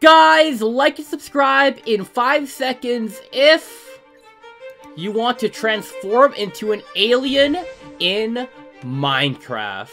Guys, like and subscribe in 5 seconds if you want to transform into an alien in Minecraft.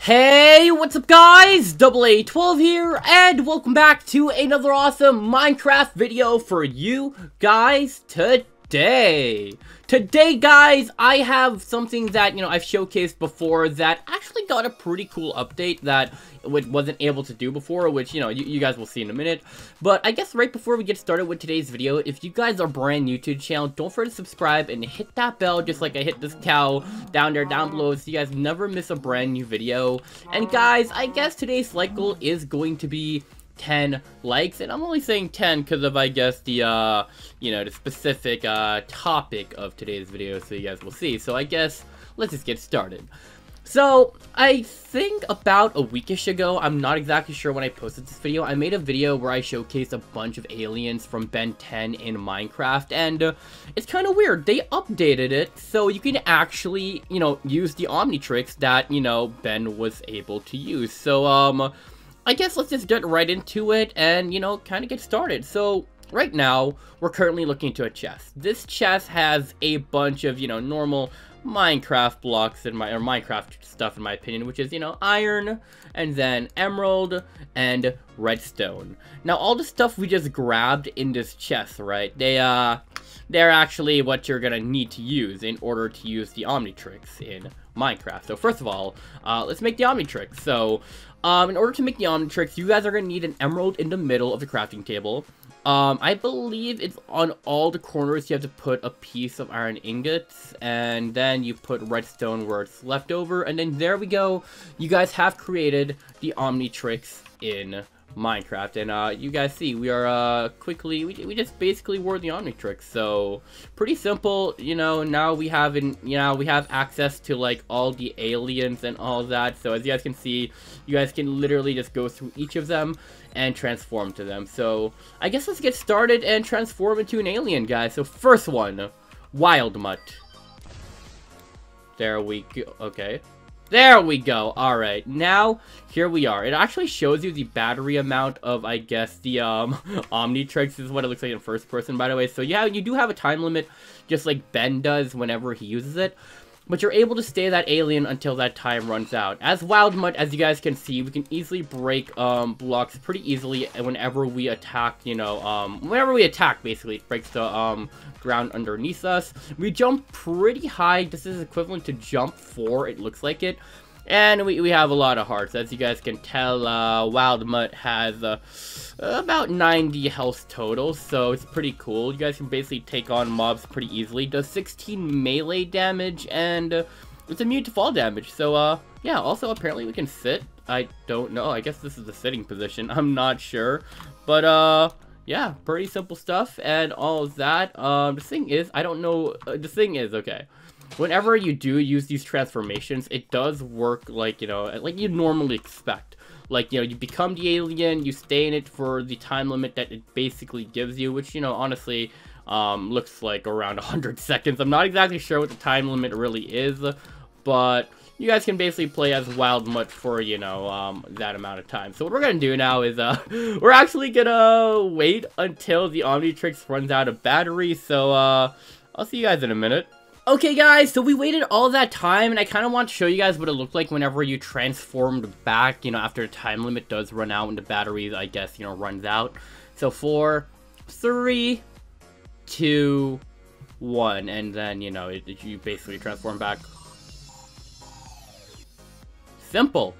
Hey, what's up guys? Double A 12 here, and welcome back to another awesome Minecraft video for you guys today. Today, Today, guys, I have something that, you know, I've showcased before that actually got a pretty cool update that it wasn't able to do before, which, you know, you, you, guys will see in a minute. But I guess right before we get started with today's video, if you guys are brand new to the channel, don't forget to subscribe and hit that bell just like I hit this cow down there down below so you guys never miss a brand new video. And guys, I guess today's cycle is going to be 10 likes, and I'm only saying 10 because of, I guess, the, uh, you know, the specific, uh, topic of today's video, so you guys will see. So I guess, let's just get started. So, I think about a weekish ago, I'm not exactly sure when I posted this video, I made a video where I showcased a bunch of aliens from Ben 10 in Minecraft, and uh, it's kind of weird. They updated it so you can actually, you know, use the Omnitrix that, you know, Ben was able to use. So, um, I guess let's just get right into it and, you know, kind of get started. So, right now, we're currently looking to a chest. This chest has a bunch of, you know, normal Minecraft blocks in my, or Minecraft stuff in my opinion, which is, you know, iron, and then emerald, and redstone. Now, all the stuff we just grabbed in this chest, right, they, uh, they're actually what you're gonna need to use in order to use the Omnitrix in Minecraft. So first of all, uh, let's make the Omnitrix. So, um, in order to make the Omnitrix, you guys are going to need an emerald in the middle of the crafting table. Um, I believe it's on all the corners you have to put a piece of iron ingots, and then you put redstone where it's left over, and then there we go. You guys have created the Omnitrix in Minecraft. And uh, you guys see, we are uh, quickly, we, we just basically wore the Omnitrix. So pretty simple, you know, now we have, in, you know, we have access to like all the aliens and all that. So as you guys can see, you guys can literally just go through each of them and transform to them. So I guess let's get started and transform into an alien, guys. So first one, Wild Mutt. There we go. Okay. There we go. All right. Now, here we are. It actually shows you the battery amount of, I guess, the um, Omnitrix. This is what it looks like in first person, by the way. So, yeah, you do have a time limit, just like Ben does whenever he uses it. But you're able to stay that alien until that time runs out. As Wild Mutt, as you guys can see, we can easily break um, blocks pretty easily whenever we attack, you know, um, whenever we attack, basically. It breaks the um, ground underneath us. We jump pretty high. This is equivalent to jump 4, it looks like it. And we, we have a lot of hearts. As you guys can tell, uh, Wild Mutt has uh, about 90 health total, so it's pretty cool. You guys can basically take on mobs pretty easily. Does 16 melee damage, and uh, it's immune to fall damage. So, uh, yeah, also apparently we can sit. I don't know. I guess this is the sitting position. I'm not sure. But, uh, yeah, pretty simple stuff and all of that. Um, the thing is, I don't know, uh, the thing is, okay, whenever you do use these transformations, it does work like, you know, like you normally expect. Like, you know, you become the alien, you stay in it for the time limit that it basically gives you, which, you know, honestly, um, looks like around 100 seconds. I'm not exactly sure what the time limit really is, but you guys can basically play as Wild Mutt for, you know, um, that amount of time. So what we're gonna do now is, uh, we're actually gonna wait until the Omnitrix runs out of battery, so, uh, I'll see you guys in a minute. Okay guys, so we waited all that time, and I kind of want to show you guys what it looked like whenever you transformed back, you know, after the time limit does run out and the battery, I guess, you know, runs out. So four, three, two, one, and then, you know, it, it, you basically transform back simple.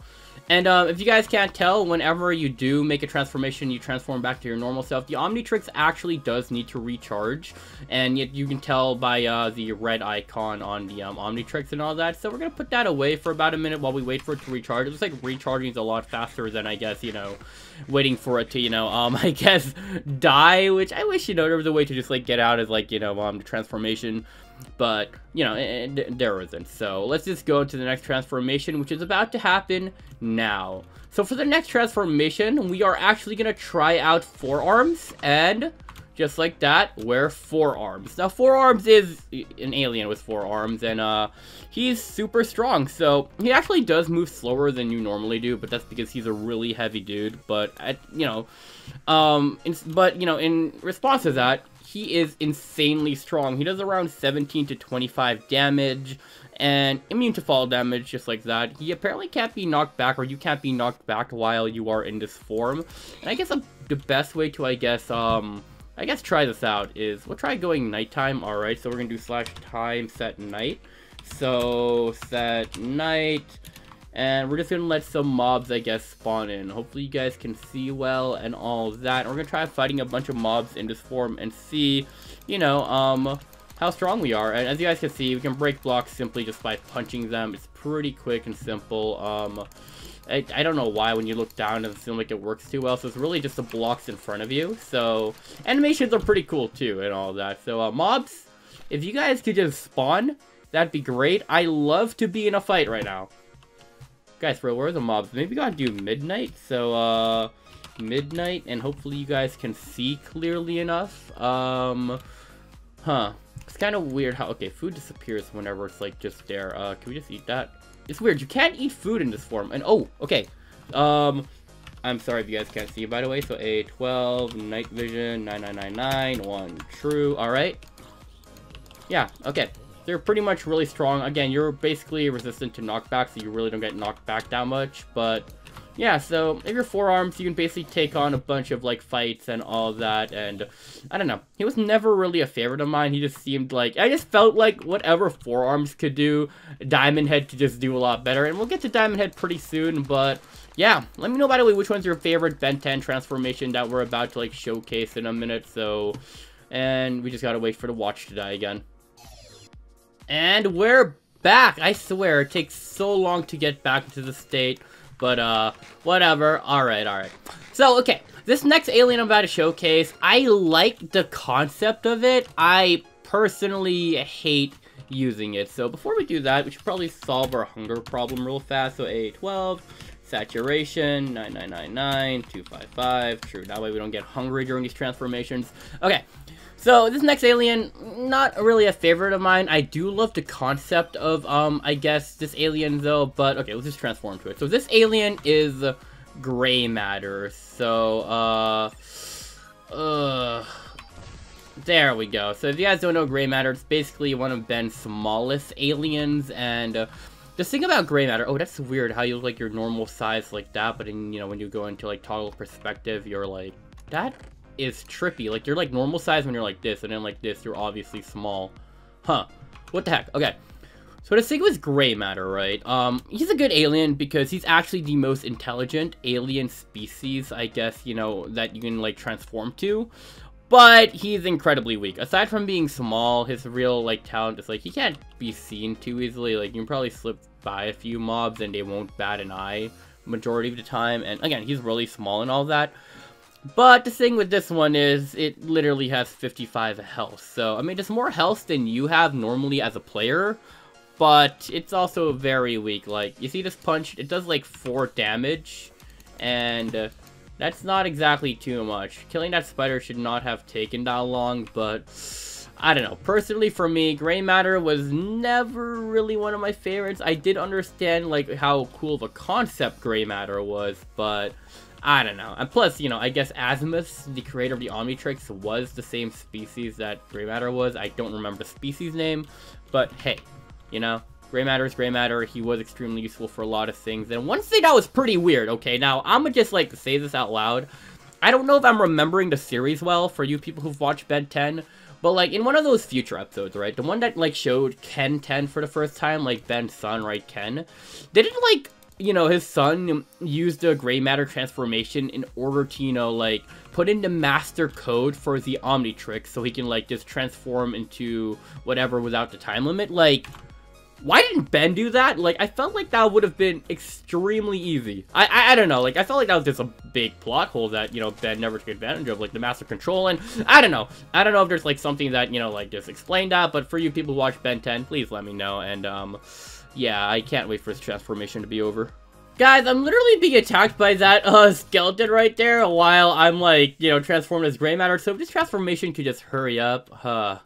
And uh, if you guys can't tell, whenever you do make a transformation, you transform back to your normal self, the Omnitrix actually does need to recharge. And yet you can tell by uh, the red icon on the um, Omnitrix and all that. So we're going to put that away for about a minute while we wait for it to recharge. It looks like recharging is a lot faster than, I guess, you know, waiting for it to, you know, um, I guess, die. Which I wish, you know, there was a way to just, like, get out as, like, you know, um, the transformation but, you know, there isn't. So let's just go to the next transformation, which is about to happen now. So for the next transformation, we are actually going to try out Four Arms and just like that, wear four arms. Now, four arms is an alien with four arms, and uh, he's super strong. So he actually does move slower than you normally do, but that's because he's a really heavy dude. But at, you know, um, but you know, in response to that, he is insanely strong. He does around 17 to 25 damage and immune to fall damage, just like that. He apparently can't be knocked back, or you can't be knocked back while you are in this form. And I guess the best way to, I guess, um, I guess try this out is, we'll try going nighttime, alright, so we're gonna do slash time set night. So, set night, and we're just gonna let some mobs, I guess, spawn in. Hopefully you guys can see well and all that. And we're gonna try fighting a bunch of mobs in this form and see, you know, um, how strong we are. And as you guys can see, we can break blocks simply just by punching them. It's pretty quick and simple. Um, I, I don't know why when you look down it doesn't seem like it works too well. So it's really just the blocks in front of you. So animations are pretty cool too and all that. So uh, mobs, if you guys could just spawn, that'd be great. I love to be in a fight right now. Guys, where are the mobs? Maybe we gotta do midnight. So uh, midnight and hopefully you guys can see clearly enough. Um, huh. It's kind of weird how, okay, food disappears whenever it's like just there. Uh, can we just eat that? It's weird. You can't eat food in this form. And oh, okay. Um, I'm sorry if you guys can't see, by the way. So a 12, night vision, 9999, one true. All right. Yeah, okay. They're pretty much really strong. Again, you're basically resistant to knockback, so you really don't get knocked back that much. But yeah, so if you're Four Arms, you can basically take on a bunch of like fights and all that. And I don't know, he was never really a favorite of mine. He just seemed like I just felt like whatever Four Arms could do, Diamond Head could just do a lot better. And we'll get to Diamond Head pretty soon, but yeah, let me know by the way which one's your favorite Ben 10 transformation that we're about to like showcase in a minute. So, and we just gotta wait for the watch to die again. And we're back. I swear it takes so long to get back to the state. But, uh, whatever. Alright, alright. So, okay. This next alien I'm about to showcase, I like the concept of it. I personally hate using it. So before we do that, we should probably solve our hunger problem real fast. So A12, saturation, 9999, 255, true. That way we don't get hungry during these transformations. Okay, so this next alien, not really a favorite of mine. I do love the concept of, um, I guess, this alien though, but okay, let's just transform to it. So this alien is gray matter. So, uh, uh, there we go. So if you guys don't know gray matter, it's basically one of Ben's smallest aliens, and uh, the thing about gray matter, oh, that's weird how you look like your normal size like that, but in, you know, when you go into like toggle perspective, you're like, that is trippy. Like, you're like normal size when you're like this, and then like this, you're obviously small. Huh. What the heck? Okay. So the thing with gray matter, right? Um, he's a good alien because he's actually the most intelligent alien species, I guess, you know, that you can, like, transform to. But he's incredibly weak. Aside from being small, his real, like, talent is, like, he can't be seen too easily. Like, you can probably slip by a few mobs and they won't bat an eye majority of the time. And, again, he's really small and all that. But the thing with this one is it literally has 55 health. So, I mean, it's more health than you have normally as a player. But it's also very weak. Like, you see this punch? It does like 4 damage. And uh, that's not exactly too much. Killing that spider should not have taken that long, but... I don't know. Personally, for me, Gray Matter was never really one of my favorites. I did understand, like, how cool the concept Gray Matter was, but I don't know. And plus, you know, I guess Azmuth, the creator of the Omnitrix, was the same species that Gray Matter was. I don't remember the species name, but hey, you know, Gray Matter is Gray Matter. He was extremely useful for a lot of things. And one thing that was pretty weird, okay, now I'm gonna just like say this out loud. I don't know if I'm remembering the series well for you people who've watched Ben 10, but like in one of those future episodes, right? The one that like showed Ken 10 for the first time, like Ben's son, right? Ken. Didn't like you know, his son used a gray matter transformation in order to, you know, like, put in the master code for the Omnitrix so he can, like, just transform into whatever without the time limit. Like, why didn't Ben do that? Like, I felt like that would have been extremely easy. I, I, I don't know, like, I felt like that was just a big plot hole that, you know, Ben never took advantage of, like, the Master Control, and I don't know. I don't know if there's, like, something that, you know, like, just explained that, but for you people who watch Ben 10, please let me know, and, um yeah, I can't wait for this transformation to be over. Guys, I'm literally being attacked by that uh, skeleton right there while I'm like, you know, transformed as gray matter. So if this transformation could just hurry up. Huh.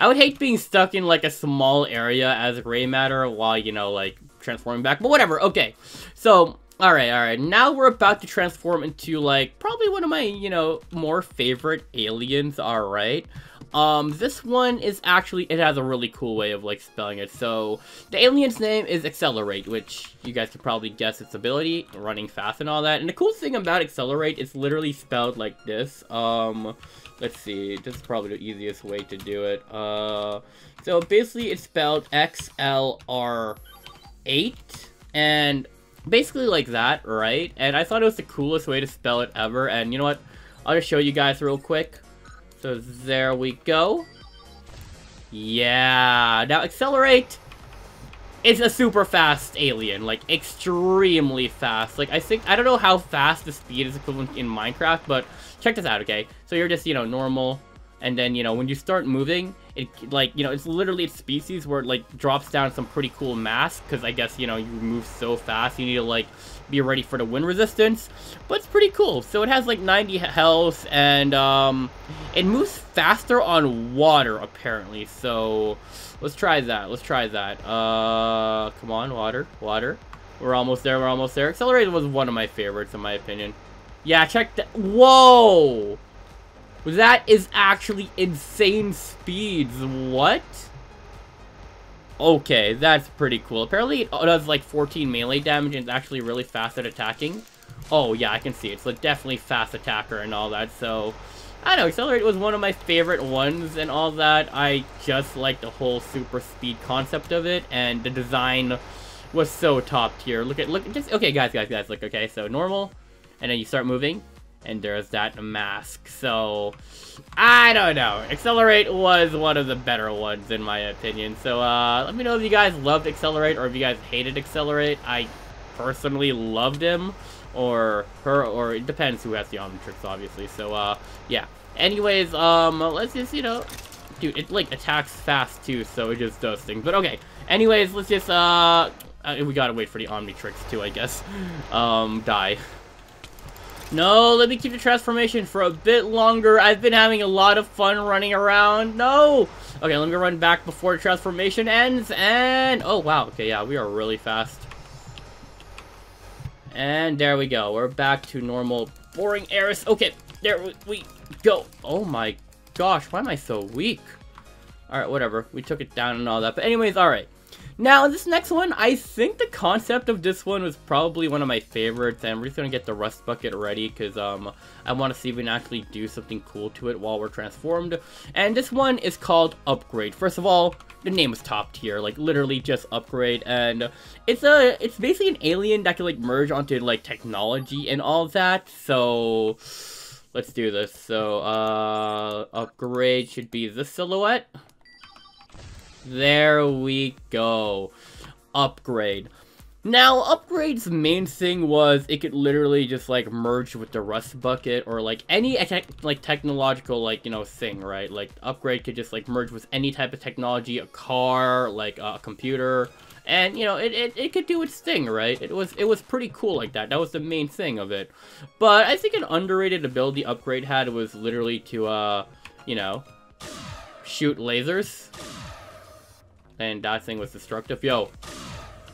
I would hate being stuck in like a small area as gray matter while, you know, like transforming back. But whatever. Okay. So, alright, alright. Now we're about to transform into like probably one of my, you know, more favorite aliens. Alright. Um, this one is actually, it has a really cool way of, like, spelling it. So, the alien's name is Accelerate, which you guys could probably guess its ability, running fast and all that. And the cool thing about Accelerate is literally spelled like this. Um, let's see, this is probably the easiest way to do it. Uh, so basically it's spelled XLR8, and basically like that, right? And I thought it was the coolest way to spell it ever, and you know what? I'll just show you guys real quick. So there we go. Yeah, now Accelerate is a super fast alien, like extremely fast. Like I think, I don't know how fast the speed is equivalent in Minecraft, but check this out, okay? So you're just, you know, normal, and then, you know, when you start moving, it, like, you know, it's literally a species where it, like, drops down some pretty cool mass, because I guess, you know, you move so fast, you need to, like, be ready for the wind resistance, but it's pretty cool. So it has, like, 90 health, and, um, it moves faster on water, apparently, so let's try that, let's try that. Uh, come on, water, water. We're almost there, we're almost there. Accelerated was one of my favorites, in my opinion. Yeah, check that. Whoa! That is actually insane speeds. What? Okay, that's pretty cool. Apparently it does like 14 melee damage and it's actually really fast at attacking. Oh yeah, I can see. It's like definitely fast attacker and all that, so... I don't know, Accelerate was one of my favorite ones and all that. I just like the whole super speed concept of it, and the design was so top tier. Look at, look, just, okay guys, guys, guys, look, okay, so normal, and then you start moving, and there's that mask. So, I don't know. Accelerate was one of the better ones, in my opinion. So, uh, let me know if you guys loved Accelerate or if you guys hated Accelerate. I personally loved him, or her, or it depends who has the Omnitrix, obviously. So, uh, yeah. Anyways, um, let's just, you know, dude, it, like, attacks fast, too, so it just does things. But, okay. Anyways, let's just, uh, uh we gotta wait for the Omnitrix, too, I guess. Um, die. No, let me keep the transformation for a bit longer. I've been having a lot of fun running around. No! Okay, let me run back before transformation ends, and... Oh, wow. Okay, yeah, we are really fast. And there we go. We're back to normal boring Eris. Okay, there we go. Oh my gosh, why am I so weak? Alright, whatever. We took it down and all that. But anyways, alright. Now, this next one, I think the concept of this one was probably one of my favorites, and we're just gonna get the Rust Bucket ready, because um, I want to see if we can actually do something cool to it while we're transformed. And this one is called Upgrade. First of all, the name is top tier, like, literally just Upgrade, and it's a, it's basically an alien that can, like, merge onto, like, technology and all that, so... Let's do this. So, uh, upgrade should be the silhouette. There we go. Upgrade. Now, Upgrade's main thing was it could literally just, like, merge with the Rust Bucket or, like, any, like, technological, like, you know, thing, right? Like, Upgrade could just, like, merge with any type of technology, a car, like, a computer, and, you know, it, it, it could do its thing, right? It was, it was pretty cool like that. That was the main thing of it. But I think an underrated ability Upgrade had was literally to, uh, you know, shoot lasers. And that thing was destructive. Yo.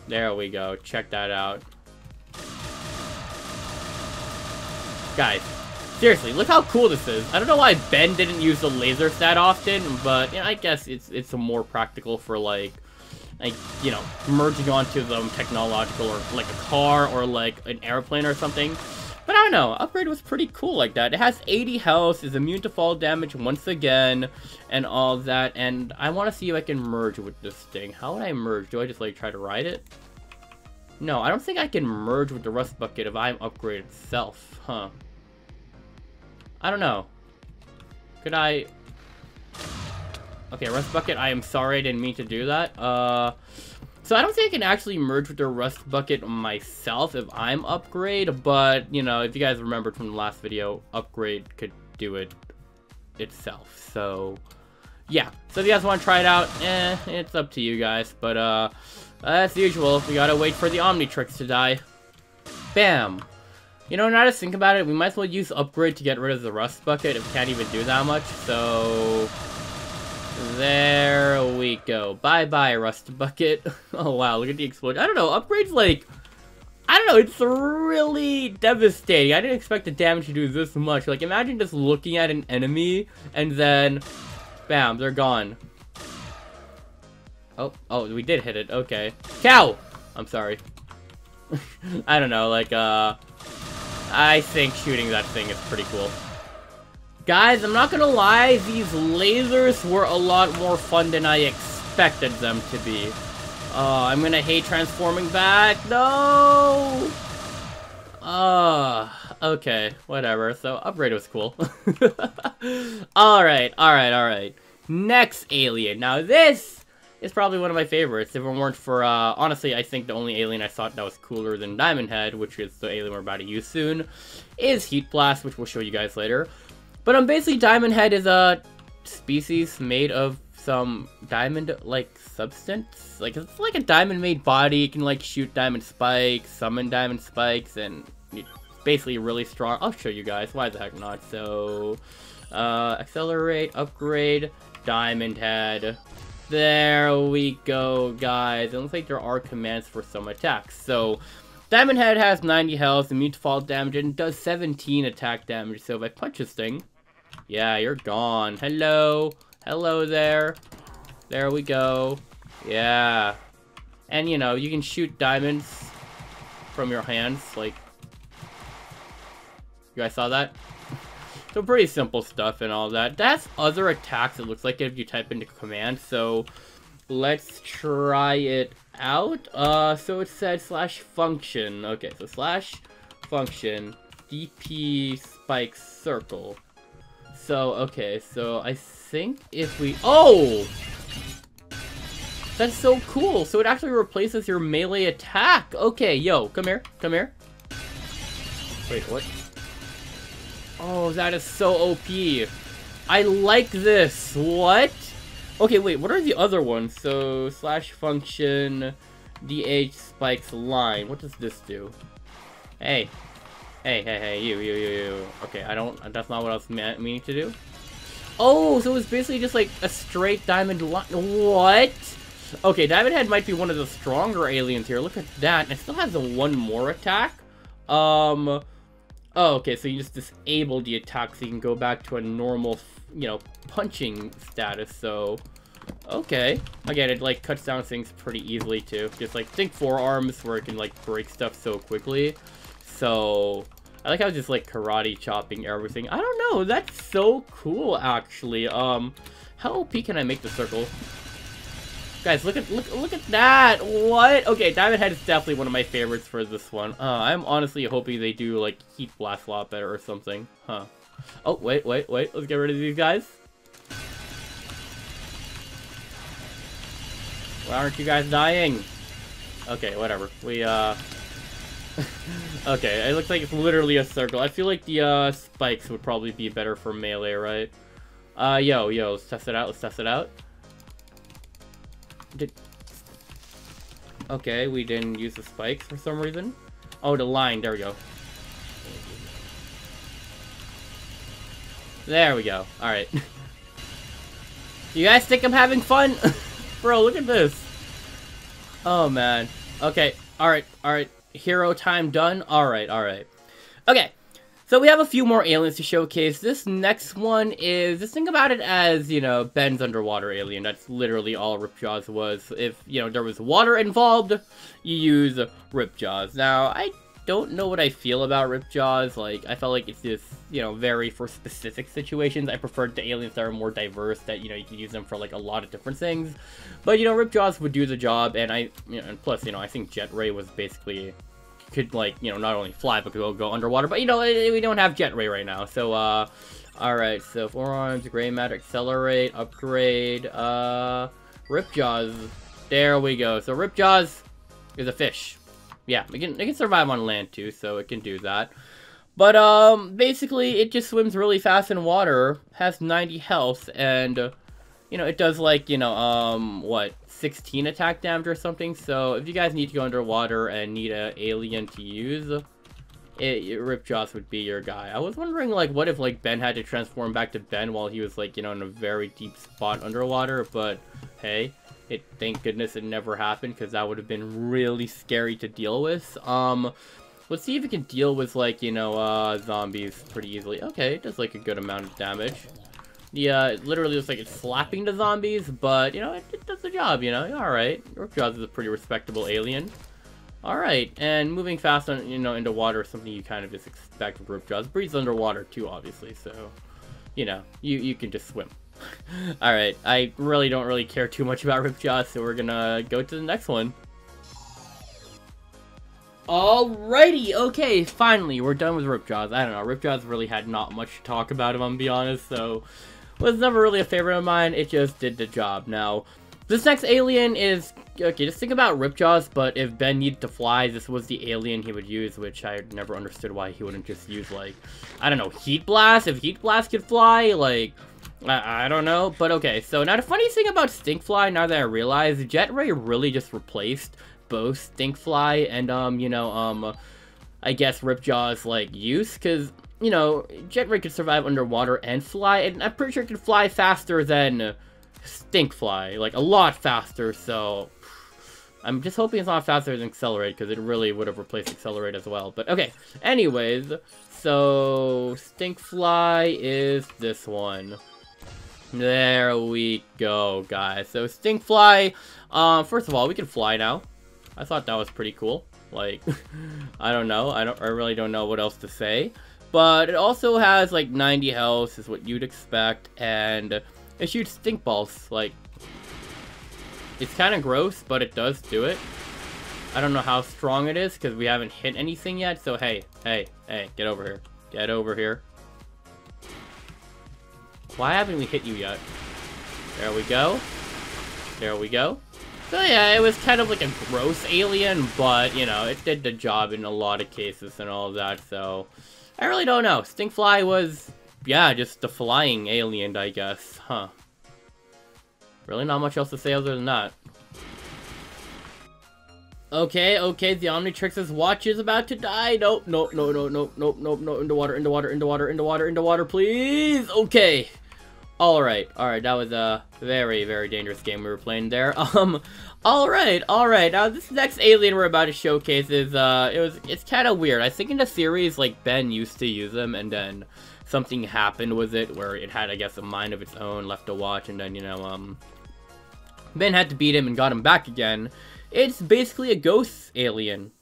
There we go. Check that out. Guys, seriously, look how cool this is. I don't know why Ben didn't use the lasers that often, but you know, I guess it's it's more practical for like, like you know, merging onto them technological or like a car or like an airplane or something. Don't know, Upgrade was pretty cool like that. It has 80 health, is immune to fall damage once again, and all that, and I want to see if I can merge with this thing. How would I merge? Do I just, like, try to ride it? No, I don't think I can merge with the Rust Bucket if I'm Upgrade itself, huh? I don't know. Could I... Okay, Rust Bucket, I am sorry I didn't mean to do that. Uh... So I don't think I can actually merge with the Rust Bucket myself if I'm Upgrade, but, you know, if you guys remembered from the last video, Upgrade could do it itself. So, yeah. So if you guys want to try it out, eh, it's up to you guys. But, uh, as usual, we gotta wait for the Omnitrix to die. Bam. You know, now to think about it, we might as well use upgrade to get rid of the rust bucket if we can't even do that much, so... There we go. Bye-bye, rust bucket. oh wow, look at the explosion. I don't know, upgrade's like... I don't know, it's really devastating. I didn't expect the damage to do this much. Like, imagine just looking at an enemy, and then... Bam, they're gone. Oh, oh, we did hit it. Okay. Cow! I'm sorry. I don't know, like, uh... I think shooting that thing is pretty cool. Guys, I'm not gonna lie, these lasers were a lot more fun than I expected them to be. Oh, I'm gonna hate transforming back. No! Uh, okay, whatever. So, upgrade was cool. alright, alright, alright. Next alien. Now, this is probably one of my favorites. If it weren't for, uh, honestly, I think the only alien I thought that was cooler than Diamond Head, which is the alien we're about to use soon, is Heat Blast, which we'll show you guys later. But um, basically, Diamond Head is a species made of some diamond-like substance. Like, it's like a diamond-made body. You can, like, shoot diamond spikes, summon diamond spikes, and it's basically really strong. I'll show you guys. Why the heck not? So, uh, accelerate, upgrade, diamond head. There we go, guys. It looks like there are commands for some attacks. So, Diamond Head has 90 health, immune to fall damage, and does 17 attack damage. So if I punch this thing, yeah, you're gone. Hello. Hello there. There we go. Yeah. And, you know, you can shoot diamonds from your hands, like... You guys saw that? So pretty simple stuff and all that. That's other attacks, it looks like, if you type into command. So let's try it out. Uh, so it said slash function. Okay, so slash function DP spike circle. So, okay, so I think if we... Oh! That's so cool. So it actually replaces your melee attack. Okay, yo, come here. Come here. Wait, what? Oh, that is so OP. I like this. What? Okay, wait, what are the other ones? So, slash function, DH spikes line. What does this do? Hey. Hey, hey, hey, you, you, you, you. Okay, I don't, that's not what I was meaning to do. Oh, so it's basically just like a straight diamond line. What? Okay, Diamond Head might be one of the stronger aliens here. Look at that. It still has one more attack. Um, Oh, okay, so you just disable the attack so you can go back to a normal, you know, punching status, so... Okay. Again, it, like, cuts down things pretty easily, too. Just, like, think Four Arms where it can, like, break stuff so quickly. So... I like how just, like, karate chopping everything. I don't know, that's so cool, actually. Um, how OP can I make the circle? Guys, look at look look at that! What? Okay, Diamond Head is definitely one of my favorites for this one. Uh, I'm honestly hoping they do like Heat Blast a lot better or something. Huh. Oh, wait, wait, wait. Let's get rid of these guys. Why aren't you guys dying? Okay, whatever. We, uh... okay, it looks like it's literally a circle. I feel like the, uh, spikes would probably be better for melee, right? Uh, yo, yo, let's test it out, let's test it out. Did... Okay, we didn't use the spikes for some reason. Oh, the line. There we go. There we go. Alright. you guys think I'm having fun? Bro, look at this. Oh, man. Okay. Alright. Alright. Hero time done. Alright. Alright. Okay. So we have a few more aliens to showcase. This next one is, just think about it as, you know, Ben's underwater alien. That's literally all Ripjaws was. If, you know, there was water involved, you use Ripjaws. Now, I don't know what I feel about Ripjaws. Like, I felt like it's just, you know, very for specific situations. I prefer the aliens that are more diverse, that, you know, you can use them for, like, a lot of different things. But, you know, Ripjaws would do the job, and I, you know, and plus, you know, I think Jet Ray was basically could like you know not only fly but could go underwater. But you know we don't have Jet Ray right now, so uh, all right. So Four Arms, gray matter, accelerate, upgrade, uh, Ripjaws. There we go. So Ripjaws is a fish. Yeah, it can it can survive on land too, so it can do that. But um, basically it just swims really fast in water, has 90 health, and you know it does like you know um what 16 attack damage or something. So if you guys need to go underwater and need an alien to use, it, it, Ripjaws would be your guy. I was wondering, like, what if, like, Ben had to transform back to Ben while he was, like, you know, in a very deep spot underwater, but, hey, it, thank goodness it never happened, because that would have been really scary to deal with. Um, let's see if it can deal with, like, you know, uh, zombies pretty easily. Okay, it does, like, a good amount of damage. Yeah, it literally looks like it's slapping the zombies, but, you know, it, it does the job, you know, alright. Ripjaws is a pretty respectable alien. Alright, and moving fast on, you know, into water is something you kind of just expect with Ripjaws. Breathes underwater too, obviously, so, you know, you, you can just swim. Alright, I really don't really care too much about Ripjaws, so we're gonna go to the next one. Alrighty, okay, finally, we're done with Ripjaws. I don't know, Ripjaws really had not much to talk about, if I'm be honest, so was never really a favorite of mine, it just did the job. Now, this next alien is okay, just think about Ripjaws, but if Ben needed to fly, this was the alien he would use, which I never understood why he wouldn't just use, like, I don't know, Heat Blast? If Heat Blast could fly, like, I, I don't know, but okay. So now the funny thing about Stinkfly, now that I realize, Jetray really just replaced both Stinkfly and, um, you know, um, I guess Ripjaw's, like, use, because, you know, Jetray could survive underwater and fly, and I'm pretty sure it could fly faster than Stinkfly, like, a lot faster, so I'm just hoping it's not faster than Accelerate, because it really would have replaced Accelerate as well. But, okay. Anyways, so... Stinkfly is this one. There we go, guys. So, Stinkfly, uh, first of all, we can fly now. I thought that was pretty cool. Like, I don't know. I don't. I really don't know what else to say. But it also has, like, 90 health, is what you'd expect, and it shoots stink balls. Like, it's kind of gross, but it does do it. I don't know how strong it is because we haven't hit anything yet. So, hey, hey, hey, get over here. Get over here. Why haven't we hit you yet? There we go. There we go. So yeah, it was kind of like a gross alien, but, you know, it did the job in a lot of cases and all that, so... I really don't know. Stinkfly was, yeah, just a flying alien, I guess. Huh. Really not much else to say other than that. Okay, okay, the Omnitrix's watch is about to die. Nope, nope, no, no, no, nope, nope, no, into water, into water, into water, into water, into water, please. Okay. Alright, alright, that was a very, very dangerous game we were playing there. Um, alright, alright, now this next alien we're about to showcase is, uh, it was, it's kind of weird. I think in the series, like, Ben used to use them, and then something happened with it where it had, I guess, a mind of its own, left to watch, and then, you know, um, Ben had to beat him and got him back again. It's basically a ghost alien.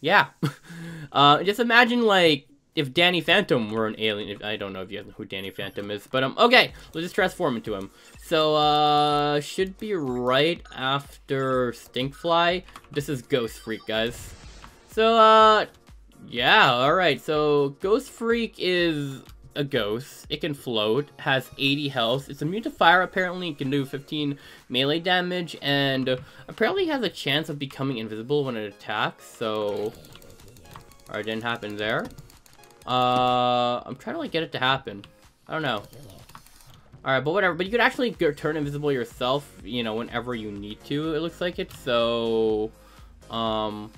Yeah. uh, just imagine, like, if Danny Phantom were an alien. I don't know if you know who Danny Phantom is, but, um, okay. Let's just transform into him. So, uh, should be right after Stinkfly. This is Ghost Freak, guys. So, uh, yeah, alright. So, Ghost Freak is a ghost. It can float, has 80 health. It's immune to fire, apparently. It can do 15 melee damage, and apparently has a chance of becoming invisible when it attacks, so... Alright, didn't happen there. Uh, I'm trying to, like, get it to happen. I don't know. Alright, but whatever. But you could actually turn invisible yourself, you know, whenever you need to, it looks like it. So, um,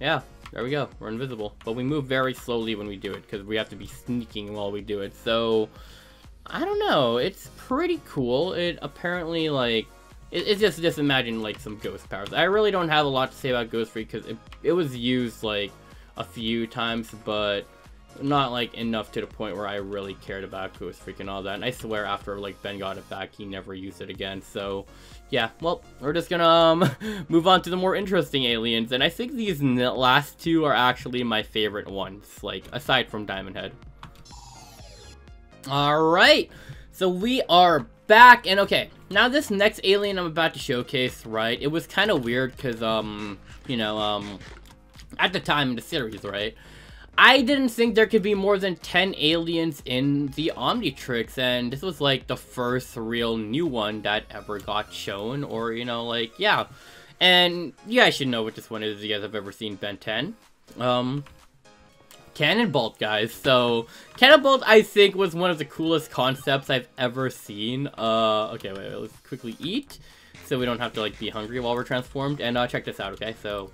yeah. There we go. We're invisible. But we move very slowly when we do it, because we have to be sneaking while we do it. So, I don't know. It's pretty cool. It apparently, like... It, it's just, just imagine, like, some ghost powers. I really don't have a lot to say about Ghost Freak, because it, it was used, like, a few times, but not like enough to the point where I really cared about Ghost Freak and all that. And I swear after like Ben got it back, he never used it again. So yeah, well, we're just gonna um, move on to the more interesting aliens. And I think these last two are actually my favorite ones, like aside from Diamond Head. Alright, so we are back. And okay, now this next alien I'm about to showcase, right, it was kind of weird because, um, you know, um, at the time in the series, right, I didn't think there could be more than 10 aliens in the Omnitrix, and this was like the first real new one that ever got shown, or, you know, like, yeah. And you guys should know what this one is if you guys have ever seen Ben 10. Um, Cannonbolt, guys. So, Cannonbolt, I think, was one of the coolest concepts I've ever seen. Uh, okay, wait, wait let's quickly eat, so we don't have to, like, be hungry while we're transformed. And, uh, check this out, okay? So,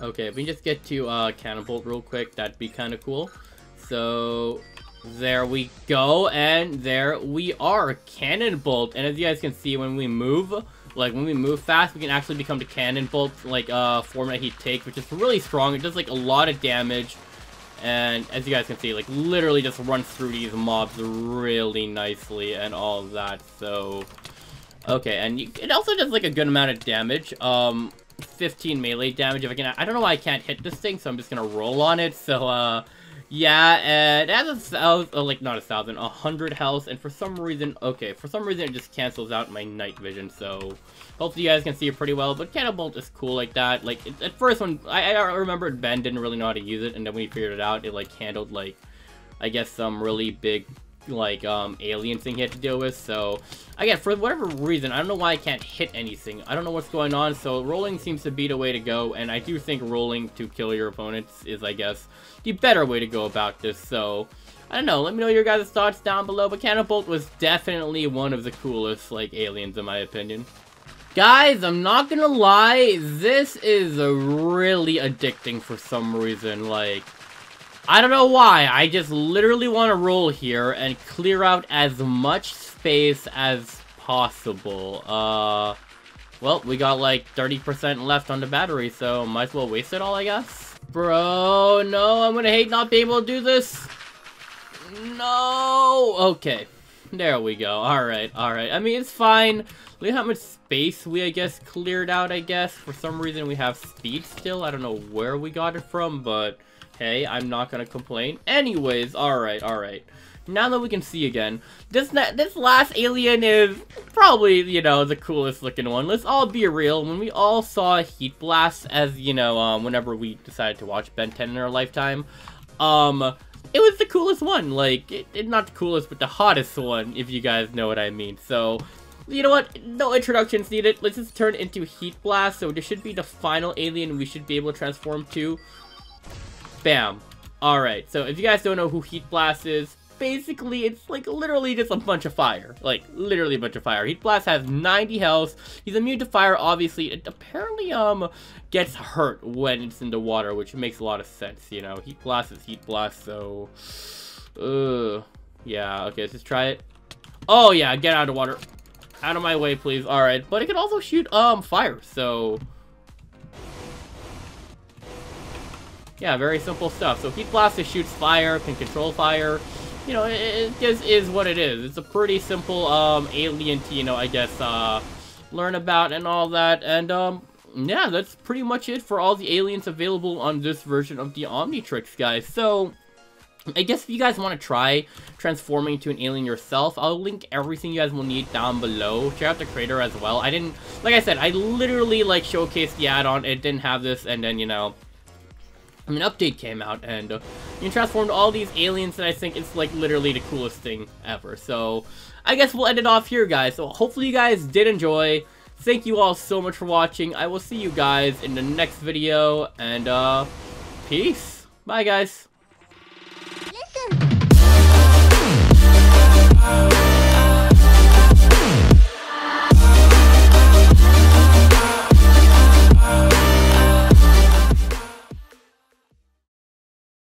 Okay, if we just get to uh, Cannonbolt real quick, that'd be kind of cool. So, there we go, and there we are, Cannonbolt. And as you guys can see, when we move, like, when we move fast, we can actually become the Cannonbolt, like, uh, form that he takes, which is really strong. It does, like, a lot of damage. And as you guys can see, like, literally just runs through these mobs really nicely and all that, so... Okay, and you, it also does, like, a good amount of damage. Um, 15 melee damage if I can... I don't know why I can't hit this thing, so I'm just gonna roll on it, so, uh... Yeah, it has a thousand, oh, like, not a thousand, a hundred health, and for some reason, okay, for some reason it just cancels out my night vision, so hopefully you guys can see it pretty well, but Cannon Bolt is cool like that, like, it, at first when, I, I remember Ben didn't really know how to use it, and then when he figured it out, it, like, handled, like, I guess some really big like um alien thing he had to deal with so again for whatever reason i don't know why i can't hit anything. I don't know what's going on so rolling seems to be the way to go and i do think rolling to kill your opponents is i guess the better way to go about this so i don't know. Let me know your guys thoughts down below but Cannon Bolt was definitely one of the coolest like aliens in my opinion. Guys, I'm not gonna lie, this is really addicting for some reason, like, I don't know why, I just literally want to roll here and clear out as much space as possible. Uh, well, we got like 30% left on the battery, so might as well waste it all, I guess. Bro, no, I'm gonna hate not being able to do this. No! Okay. There we go. Alright, alright. I mean, it's fine. Look at how much space we, I guess, cleared out, I guess. For some reason, we have speed still. I don't know where we got it from, but okay. I'm not gonna complain. Anyways, alright, alright. Now that we can see again, this this last alien is probably, you know, the coolest looking one. Let's all be real. When we all saw Heat Blast as, you know, um, whenever we decided to watch Ben 10 in our lifetime, um, it was the coolest one. Like, it, it, not the coolest, but the hottest one, if you guys know what I mean. So, you know what? No introductions needed. Let's just turn into Heat Blast. So this should be the final alien we should be able to transform to. Bam. Alright, so if you guys don't know who Heat Blast is, basically it's like literally just a bunch of fire. Like, literally a bunch of fire. Heat Blast has 90 health. He's immune to fire, obviously. It apparently, um, gets hurt when it's in the water, which makes a lot of sense, you know. Heat Blast is Heat Blast, so... Ugh. Yeah, okay, let's just try it. Oh, yeah, get out of the water. Out of my way, please. Alright, but it can also shoot, um, fire, so... Yeah, very simple stuff. So Heat Blaster shoots fire, can control fire. You know, it, just is what it is. It's a pretty simple um, alien to, you know, I guess, uh, learn about and all that. And, um, yeah, that's pretty much it for all the aliens available on this version of the Omnitrix, guys. So, I guess if you guys want to try transforming into an alien yourself, I'll link everything you guys will need down below. Check out the creator as well. I didn't, like I said, I literally, like, showcased the add-on. It didn't have this, and then, you know, an update came out, and uh, you transformed all these aliens, and I think it's, like, literally the coolest thing ever. So, I guess we'll end it off here, guys. So, hopefully you guys did enjoy. Thank you all so much for watching. I will see you guys in the next video, and, uh, peace. Bye, guys. Listen.